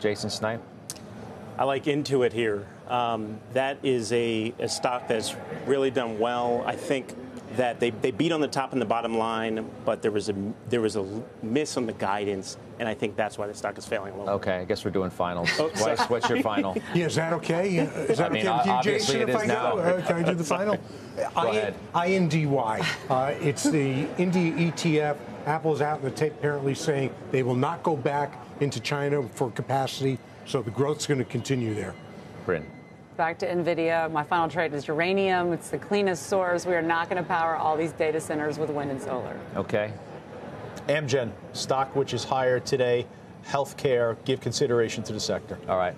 Jason Snipe? I like Intuit here. Um, that is a, a stock that's really done well. I think that they, they beat on the top and the bottom line, but there was a there was a miss on the guidance, and I think that's why the stock is failing a little. Okay, I guess we're doing finals. Oh, sorry. Weiss, what's your final? Yeah, is that okay? Is that I mean, okay with you, obviously Jason? if I now. go? Uh, can I do the final? I- ahead. INDY. Uh, it's the India ETF. Apple's out in the tape apparently saying they will not go back into China for capacity, so the growth's going to continue there. Bryn. Back to NVIDIA. My final trade is uranium. It's the cleanest source. We are not going to power all these data centers with wind and solar. Okay. Amgen, stock which is higher today. Healthcare, give consideration to the sector. All right.